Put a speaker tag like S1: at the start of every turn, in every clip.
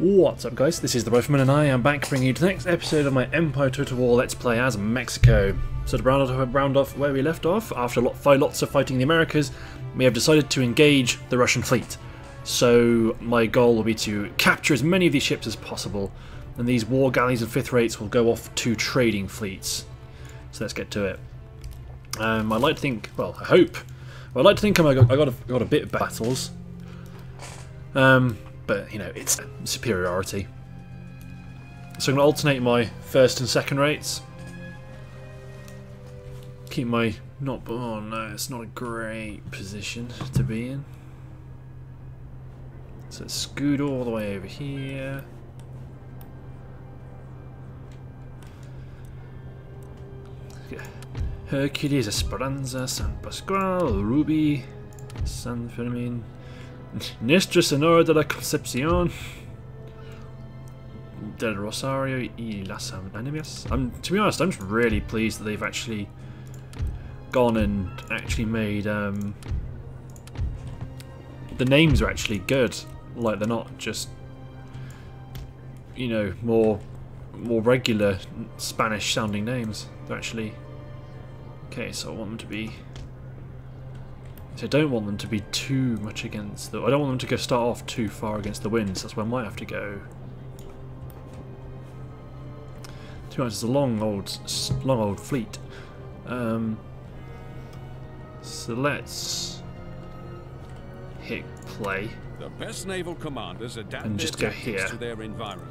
S1: What's up guys, this is the Rifleman and I am back bringing you the next episode of my Empire Total War Let's Play as Mexico. So to round off, round off where we left off, after lot, lots of fighting the Americas, we have decided to engage the Russian fleet. So my goal will be to capture as many of these ships as possible, and these war galleys and fifth rates will go off to trading fleets. So let's get to it. Um, I like to think, well, I hope, well, I like to think I got, I got, a, got a bit of battles. Um, but you know, it's superiority. So I'm going to alternate my first and second rates. Keep my not. Oh no, it's not a great position to be in. So scoot all the way over here. Hercules, Esperanza, San Pascual, Ruby, San Fermin, Nuestra Senora de la Concepcion del Rosario y las Animias. I'm, to be honest, I'm just really pleased that they've actually gone and actually made um, the names are actually good. Like they're not just you know more more regular Spanish sounding names. They're actually okay. So I want them to be I don't want them to be too much against the... I don't want them to go start off too far against the winds. That's where I might have to go. To be honest, it's a long old, long old fleet. Um, so let's hit play.
S2: The best naval commanders adapt
S1: and just go here.
S2: to their environment.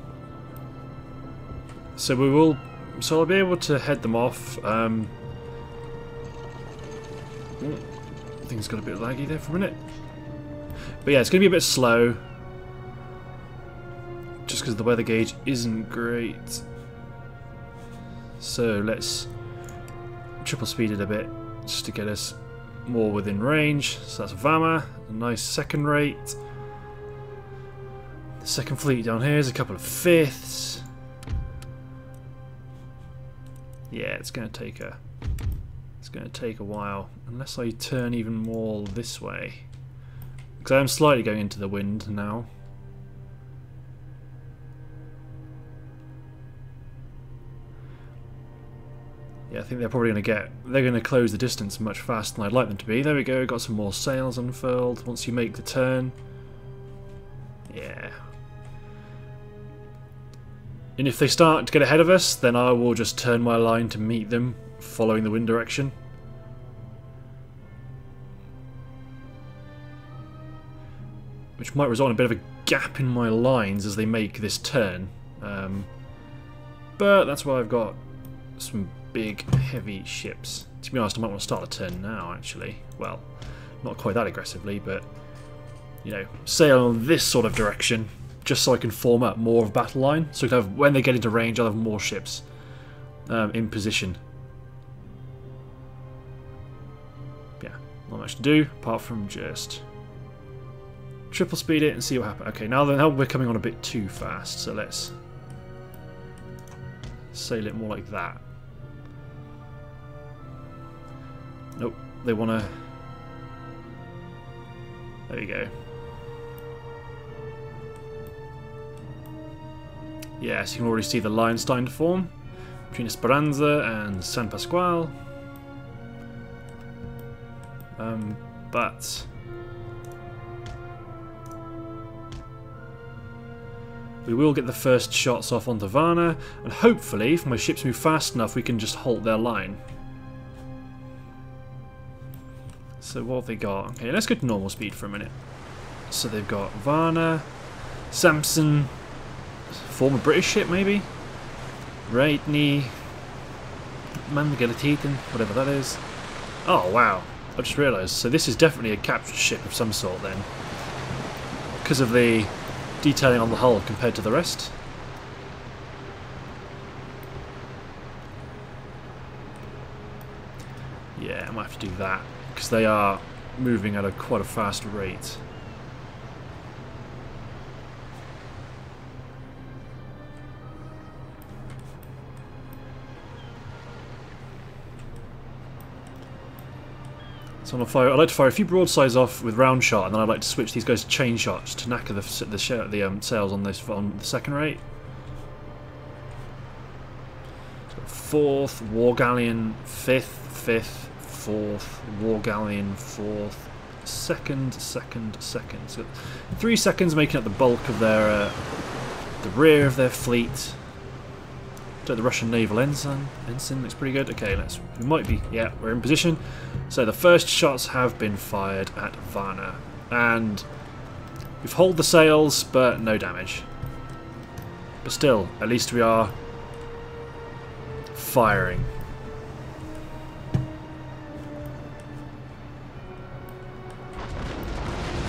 S1: So we will. So I'll be able to head them off. Um, things got a bit laggy there for a minute. But yeah, it's going to be a bit slow. Just because the weather gauge isn't great. So let's triple speed it a bit just to get us more within range. So that's Varna, a nice second rate. The second fleet down here is a couple of fifths. Yeah, it's going to take a it's going to take a while, unless I turn even more this way. Because I am slightly going into the wind now. Yeah, I think they're probably going to get... They're going to close the distance much faster than I'd like them to be. There we go, got some more sails unfurled once you make the turn. Yeah. And if they start to get ahead of us, then I will just turn my line to meet them following the wind direction. Which might result in a bit of a gap in my lines as they make this turn. Um, but that's why I've got some big, heavy ships. To be honest, I might want to start the turn now, actually. Well, not quite that aggressively, but, you know, sail in this sort of direction, just so I can form up more of a battle line. So have, when they get into range, I'll have more ships um, in position Not much to do, apart from just triple speed it and see what happens. Okay, now, we're coming on a bit too fast, so let's sail it more like that. Nope, they want to... There you go. Yes, you can already see the line form between Esperanza and San Pascual. Um, but... We will get the first shots off on Varna, and hopefully, if my ships move fast enough, we can just halt their line. So what have they got? Okay, let's go to normal speed for a minute. So they've got Varna, Samson, former British ship maybe, Raitney, Mangalatiten, whatever that is. Oh wow, I just realised. So this is definitely a captured ship of some sort then. Because of the detailing on the hull compared to the rest. Yeah, I might have to do that. Because they are moving at a quite a fast rate. So I'm fire. I'd like to fire a few broadsides off with round shot, and then I'd like to switch these guys to chain shots to knacker the the, the um, sails on this on the second rate. So fourth war galleon, fifth, fifth, fourth war galleon, fourth, second, second, second. So three seconds making up the bulk of their uh, the rear of their fleet. The Russian naval ensign ensign looks pretty good. Okay, let's. We might be. Yeah, we're in position. So the first shots have been fired at Varna, and we've hauled the sails, but no damage. But still, at least we are firing.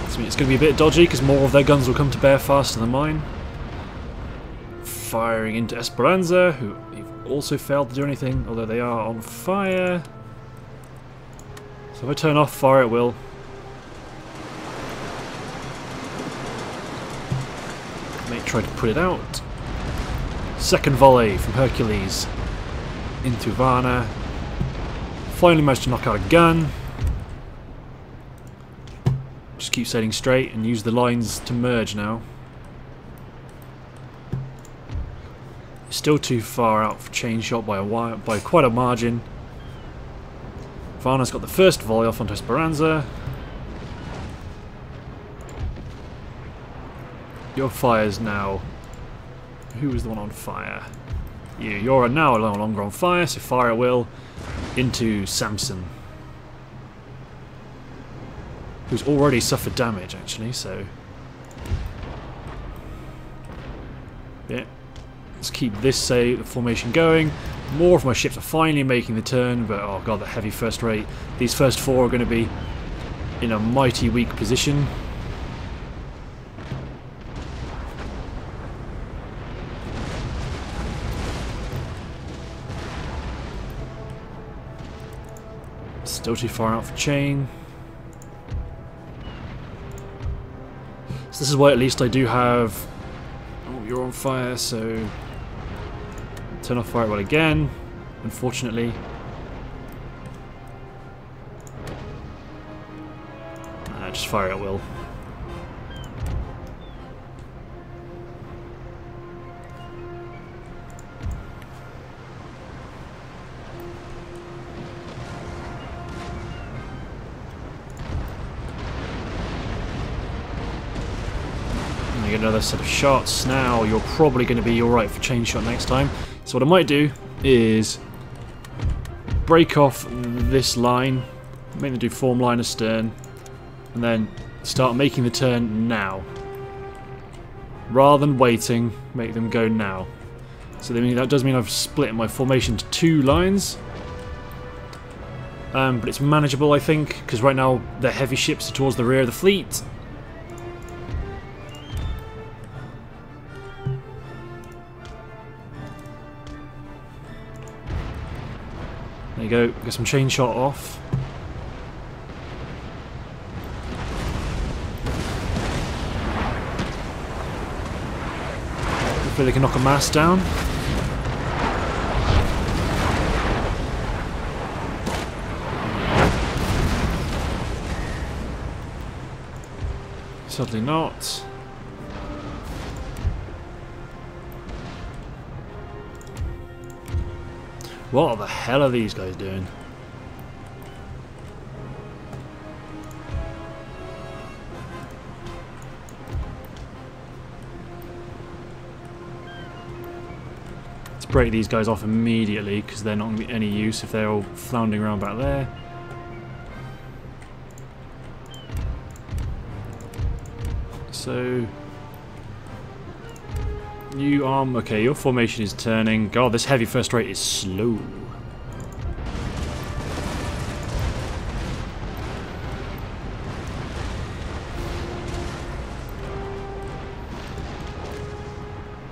S1: So it's going to be a bit dodgy because more of their guns will come to bear faster than mine. Firing into Esperanza, who also failed to do anything, although they are on fire. So if I turn off fire it will. May try to put it out. Second volley from Hercules into Varna. Finally managed to knock out a gun. Just keep sailing straight and use the lines to merge now. Still too far out for chain shot by a wire, by quite a margin. Varna's got the first volley off onto Esperanza. Your fire's now. Who was the one on fire? You. You're now no longer on fire, so fire will into Samson. Who's already suffered damage, actually, so. Yeah. Let's keep this say formation going. More of my ships are finally making the turn, but oh god, the heavy first rate. These first four are going to be in a mighty weak position. Still too far out for chain. So this is why at least I do have... Oh, you're on fire, so... Turn off fire well again, unfortunately. Uh, just fire at will. Another set of shots. Now you're probably going to be alright for chain shot next time. So what I might do is break off this line, make them do form line astern, and then start making the turn now. Rather than waiting, make them go now. So that that does mean I've split my formation to two lines. Um, but it's manageable, I think, because right now the heavy ships are towards the rear of the fleet. There you go, get some chain shot off. Hopefully they can knock a mast down. Sadly not. What the hell are these guys doing? Let's break these guys off immediately because they're not going to be any use if they're all floundering around back there. So you arm okay, your formation is turning. God, this heavy first rate is slow.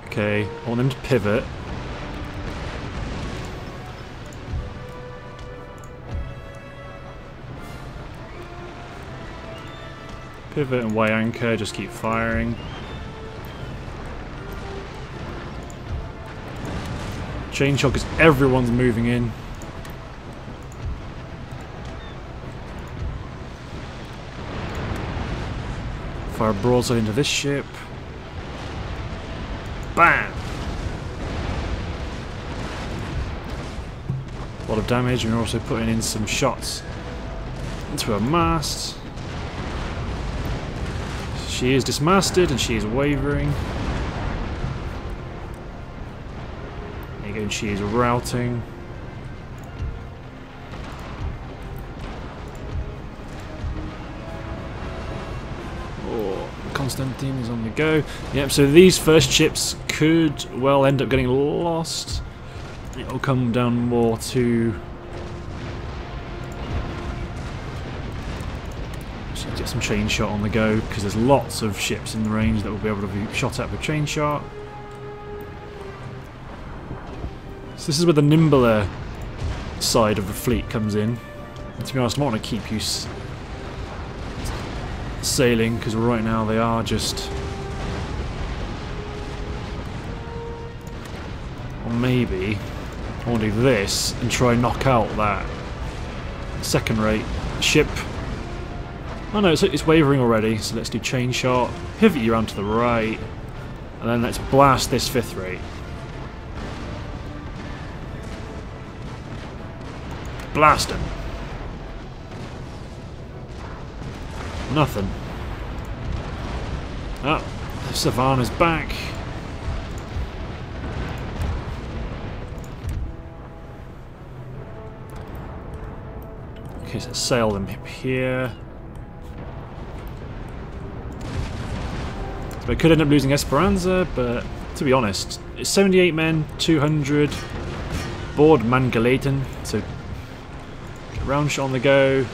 S1: Okay, I want them to pivot. Pivot and weigh anchor, just keep firing. Chain shock is everyone's moving in. Fire broadside into this ship. Bam! A lot of damage, and we're also putting in some shots into her mast. She is dismasted and she is wavering. And she is routing. Oh, Constantine is on the go. Yep, so these first ships could well end up getting lost. It'll come down more to get some chain shot on the go because there's lots of ships in the range that will be able to be shot at with chain shot. This is where the nimbler side of the fleet comes in. And to be honest, I want to keep you sailing because right now they are just. Or maybe I want to do this and try and knock out that second rate ship Oh no, it's, it's wavering already, so let's do chain shot, pivot you around to the right, and then let's blast this fifth rate. Blast him. Nothing. Oh, Savannah's back. Okay, so sail them here. So I could end up losing Esperanza, but to be honest, it's 78 men, 200 board Mangalaten, so round shot on the go.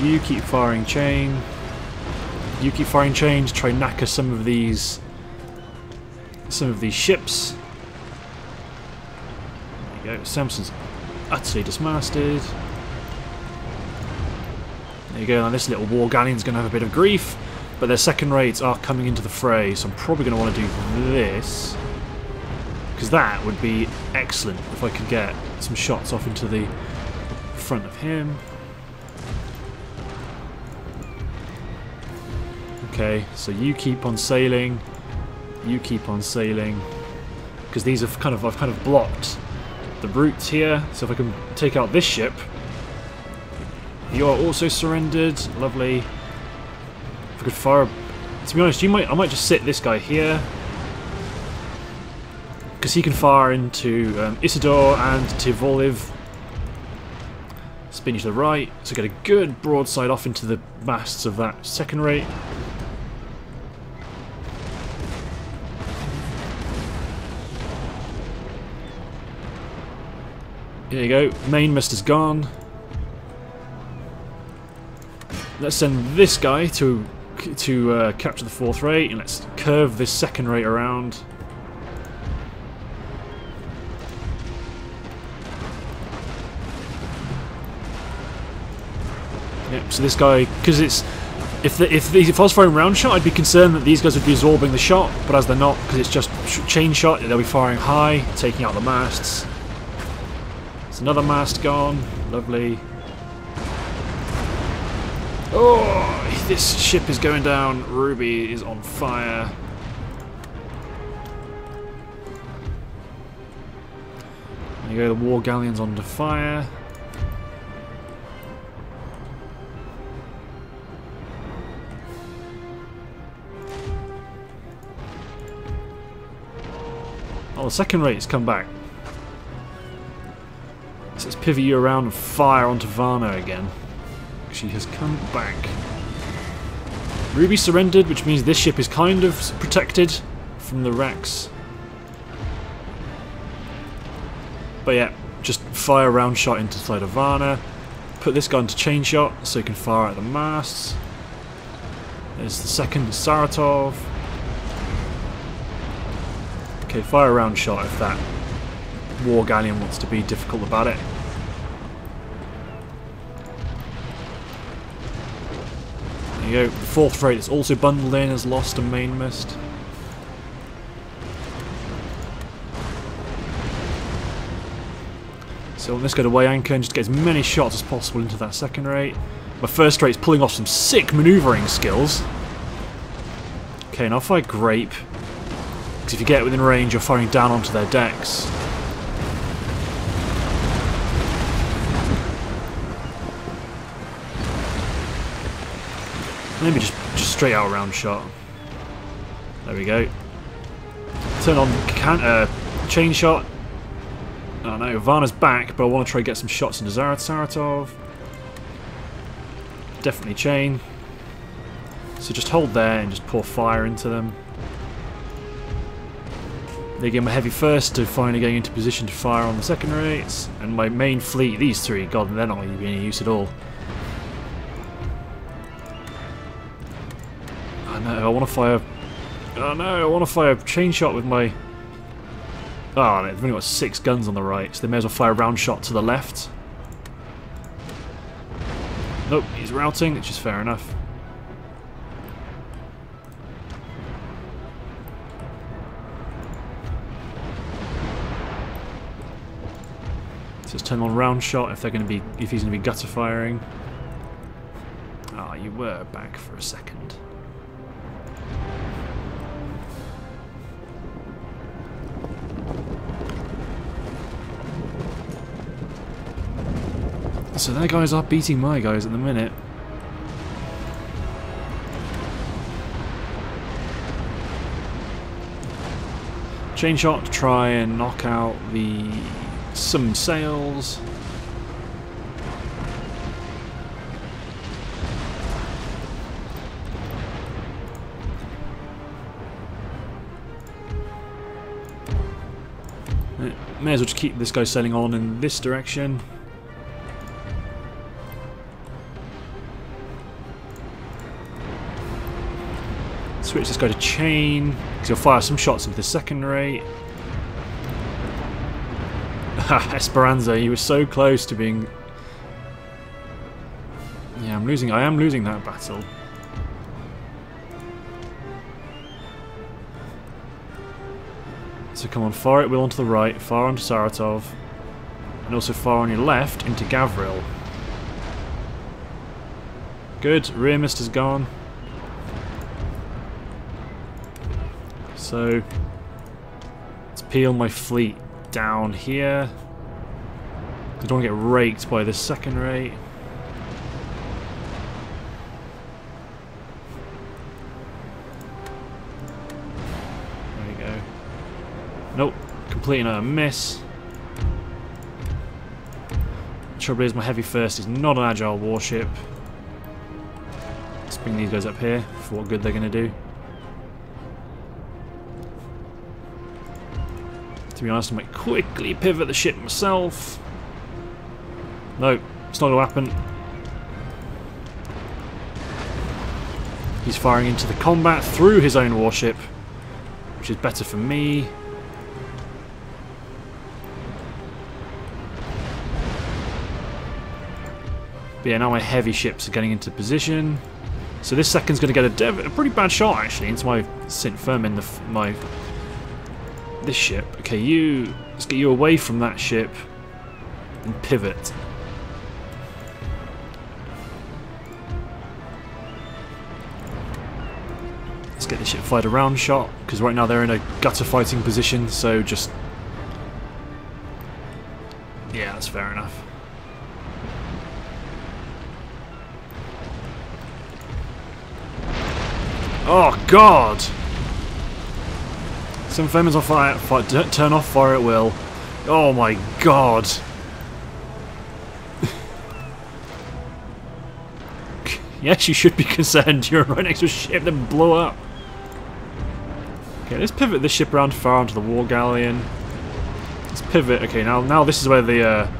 S1: You keep firing chain. You keep firing chain to try knacker some of these some of these ships. There you go, Samson's utterly dismasted. There you go, now this little war galleon's going to have a bit of grief, but their second rates are coming into the fray, so I'm probably going to want to do this. Because that would be excellent if I could get some shots off into the front of him. Okay, so you keep on sailing, you keep on sailing, because these have kind of I've kind of blocked the routes here. So if I can take out this ship, you are also surrendered. Lovely. If I could fire, to be honest, you might I might just sit this guy here because he can fire into um, Isidore and Tivoliv. Spin you to the right, so get a good broadside off into the masts of that second rate. There you go, main mast is gone. Let's send this guy to to uh, capture the fourth rate, and let's curve this second rate around. So this guy, because it's if the, if the, if I was firing round shot, I'd be concerned that these guys would be absorbing the shot, but as they're not, because it's just chain shot, they'll be firing high, taking out the masts. It's another mast gone, lovely. Oh, this ship is going down. Ruby is on fire. There you go, the war galleon's under fire. Oh, the second rate's come back. So let's pivot you around and fire onto Varna again. She has come back. Ruby surrendered, which means this ship is kind of protected from the wrecks. But yeah, just fire round shot into side of Varna. Put this guy into chain shot so he can fire at the masts. There's the second Saratov. Okay, fire a round shot if that war galleon wants to be difficult about it. There you go. The fourth rate is also bundled in as lost and main mist. So let's go to way anchor and just get as many shots as possible into that second rate. My first rate is pulling off some sick manoeuvring skills. Okay, now fire Grape. If you get within range, you're firing down onto their decks. Maybe just, just straight out round shot. There we go. Turn on can uh, chain shot. Oh no, Varna's back, but I want to try and get some shots into Zarat Saratov. Definitely chain. So just hold there and just pour fire into them. They get my heavy first to finally getting into position to fire on the second rates. And my main fleet, these three, god, they're not going to be any use at all. Oh no, I want to fire... Oh no, I want to fire a chain shot with my... Oh, they've only got six guns on the right, so they may as well fire a round shot to the left. Nope, he's routing, which is fair enough. Turn on round shot if they're going to be if he's going to be gutter firing. Ah, oh, you were back for a second. So their guys are beating my guys at the minute. Chain shot to try and knock out the some sails. May as well just keep this guy sailing on in this direction. Switch this guy to chain, because he'll fire some shots into the second rate. Esperanza, he was so close to being... Yeah, I'm losing, I am losing that battle. So come on, fire it will onto the right, far onto Saratov, and also far on your left into Gavril. Good, rear mist is gone. So, let's peel my fleet down here. Don't want to get raked by the second rate. There we go. Nope, completely a miss. Trouble is, my heavy first is not an agile warship. Let's bring these guys up here for what good they're going to do. To be honest, I might quickly pivot the ship myself. No, it's not going to happen. He's firing into the combat through his own warship, which is better for me. But yeah, now my heavy ships are getting into position. So this second's going to get a, a, pretty bad shot, actually, into my San Fermin the, my this ship. Okay, you... Let's get you away from that ship and pivot. Get the ship fired a round shot, because right now they're in a gutter fighting position, so just... Yeah, that's fair enough. Oh, God! San Fermin's on fire. fire turn off fire at will. Oh my god. yes, you should be concerned. You're right next to a ship that blew up. Okay, let's pivot this ship around far onto the war galleon. Let's pivot. Okay, now now this is where the uh,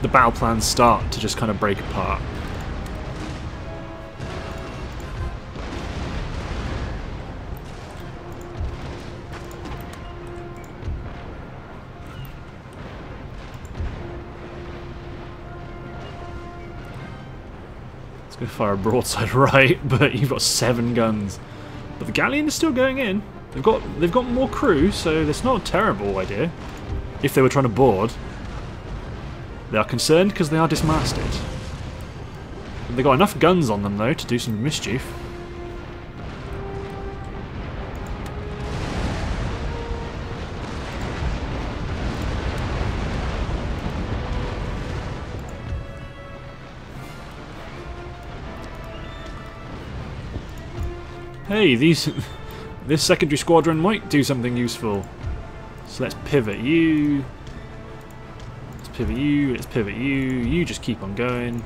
S1: the battle plans start to just kind of break apart. Let's go fire a broadside right, but you've got seven guns. But the galleon is still going in. They've got they've got more crew, so that's not a terrible idea. If they were trying to board. They are concerned because they are dismasted. They've got enough guns on them though to do some mischief. Hey, these this secondary squadron might do something useful. So let's pivot you. Let's pivot you. Let's pivot you. You just keep on going.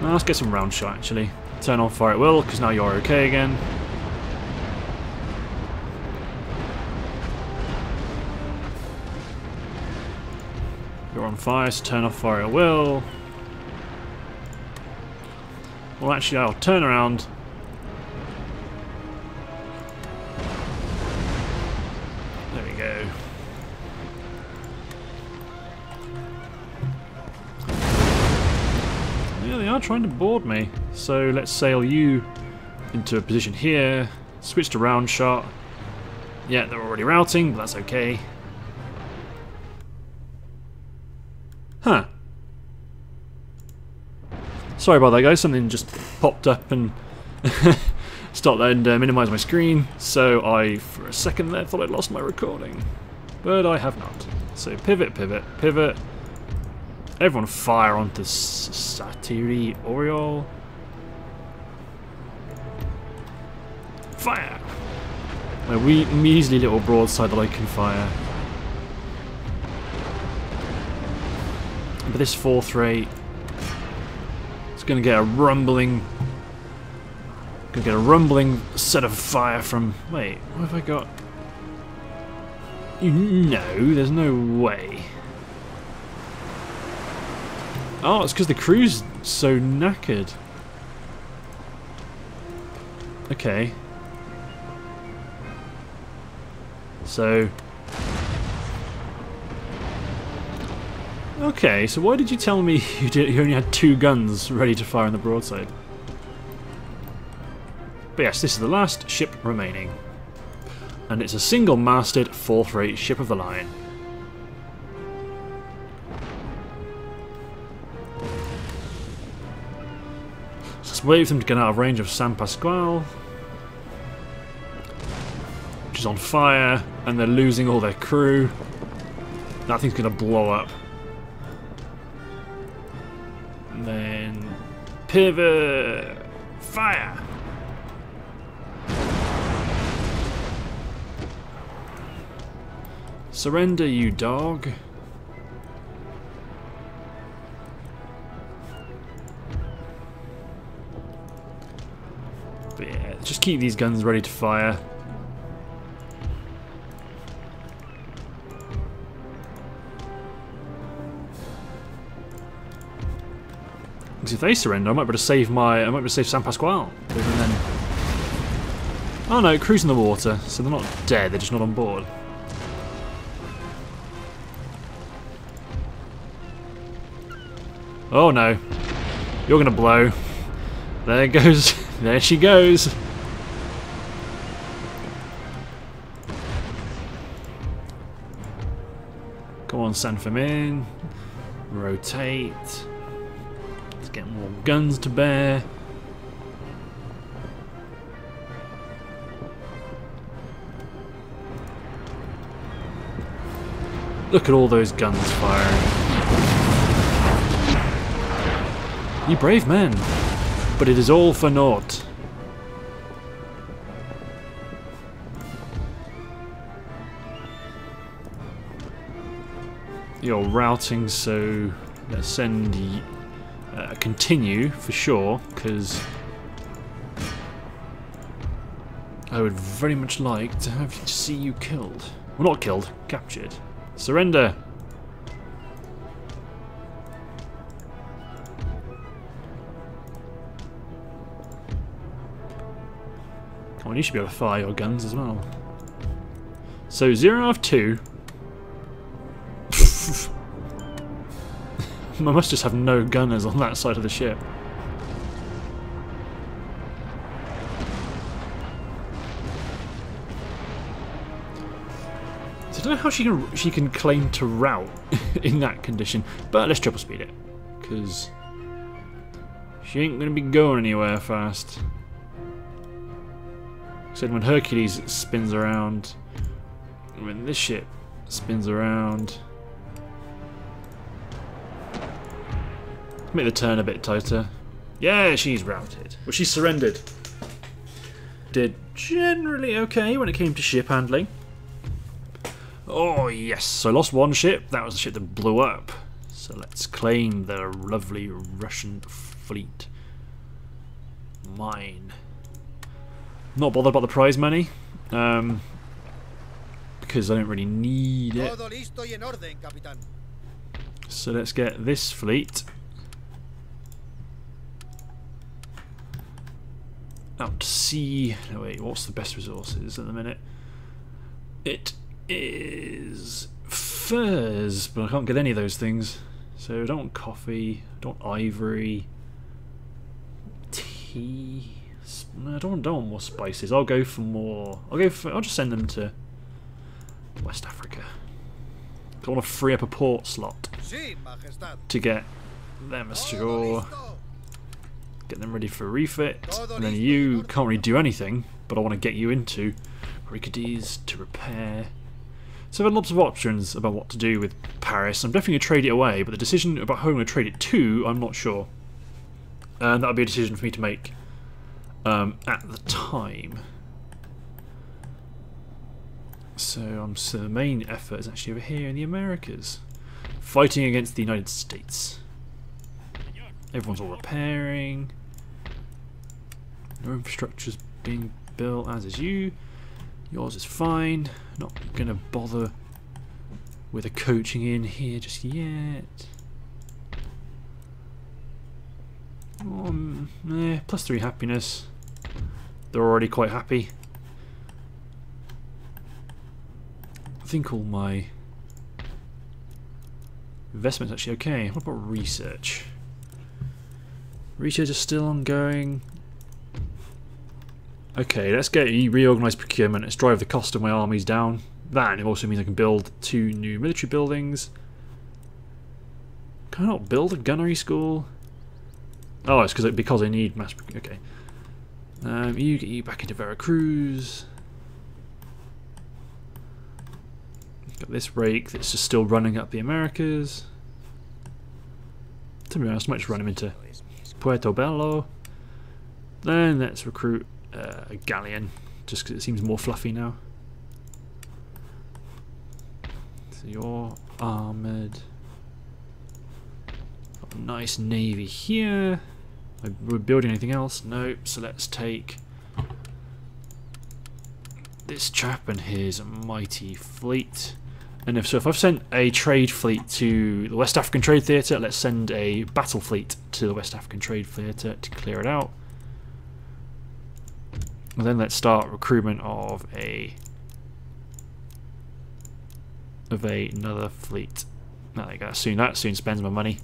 S1: Now let's get some round shot actually. Turn on fire at will, because now you're okay again. You're fire, turn off fire at will. Well actually I'll turn around. There we go. Yeah, they are trying to board me. So let's sail you into a position here. Switch to round shot. Yeah, they're already routing, but that's okay. Sorry about that, guys. Something just popped up and stopped and uh, minimised my screen. So I, for a second there, thought I'd lost my recording. But I have not. So pivot, pivot, pivot. Everyone fire onto Satiri Oriole. Fire! A wee measly little broadside that I can fire. But this 4th rate gonna get a rumbling gonna get a rumbling set of fire from wait, what have I got? No, there's no way. Oh, it's because the crew's so knackered. Okay. So... Okay, so why did you tell me you, did, you only had two guns ready to fire on the broadside? But yes, this is the last ship remaining. And it's a single-masted, fourth-rate ship of the line. Let's wait for them to get out of range of San Pasquale. Which is on fire, and they're losing all their crew. That thing's going to blow up. And then... Pivot! Fire! Surrender, you dog. But yeah, just keep these guns ready to fire. Because if they surrender, I might be able to save my, I might be able to save San Pasquale. Then, oh no, cruising the water, so they're not dead, they're just not on board. Oh no, you're gonna blow. There goes, there she goes. Come on, San Fermin. Rotate. Get more guns to bear. Look at all those guns firing. You brave men, but it is all for naught. You're routing, so let's send continue for sure, because I would very much like to have to see you killed. Well, not killed, captured. Surrender! Come on, you should be able to fire your guns as well. So, zero of two. I must just have no gunners on that side of the ship. So I don't know how she can she can claim to route in that condition, but let's triple speed it because she ain't gonna be going anywhere fast. Said when Hercules spins around, when this ship spins around. Make the turn a bit tighter. Yeah, she's routed. Well, she surrendered. Did generally okay when it came to ship handling. Oh, yes. So I lost one ship. That was the ship that blew up. So let's claim the lovely Russian fleet. Mine. Not bothered about the prize money. Um, because I don't really need it.
S3: Todo listo y en orden, capitán.
S1: So let's get this fleet out to sea. No wait, what's the best resources at the minute? It is furs, but I can't get any of those things. So I don't want coffee, I don't want ivory, tea. I don't, don't want more spices. I'll go for more. I'll go for. I'll just send them to West Africa. I want to free up a port slot to get them ashore. Get them ready for refit, and then you can't really do anything, but I want to get you into Ricades to repair. So I've had lots of options about what to do with Paris. I'm definitely going to trade it away, but the decision about who I'm going to trade it to, I'm not sure. And that'll be a decision for me to make um, at the time. So, um, so the main effort is actually over here in the Americas, fighting against the United States. Everyone's all repairing. No infrastructure's being built, as is you. Yours is fine. Not gonna bother with a coaching in here just yet. Um, eh, plus three happiness. They're already quite happy. I think all my investments actually okay. What about research? Research is still ongoing. Okay, let's get reorganised procurement. Let's drive the cost of my armies down. That and it also means I can build two new military buildings. Can I not build a gunnery school? Oh, it's because because I need mass. Okay. Um, you get you back into Veracruz. Got this rake that's just still running up the Americas. To be honest, I might just run him into Puerto Bello. Then let's recruit uh, a galleon, just because it seems more fluffy now. So you're armoured. Nice navy here. We're we building anything else? Nope. So let's take this chap and his mighty fleet. And if so, if I've sent a trade fleet to the West African Trade Theatre, let's send a battle fleet to the West African Trade Theatre to clear it out. And then let's start recruitment of a of a, another fleet. There you go. Soon that soon spends my money.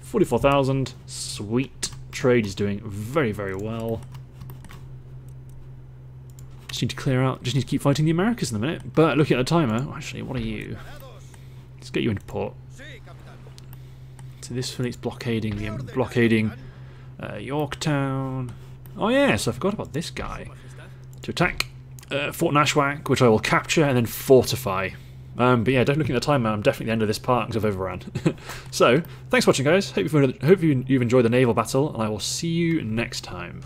S1: Forty-four thousand. Sweet. Trade is doing very very well. Just need to clear out. Just need to keep fighting the Americas in a minute. But looking at the timer, actually, what are you? Let's get you into port. So this fleet's blockading the blockading uh, Yorktown. Oh yes, I forgot about this guy. To attack uh, Fort Nashwack, which I will capture and then fortify. Um, but yeah, don't look at the timer. I'm definitely at the end of this part because I've overrun. so, thanks for watching, guys. Hope you've, hope you've enjoyed the naval battle, and I will see you next time.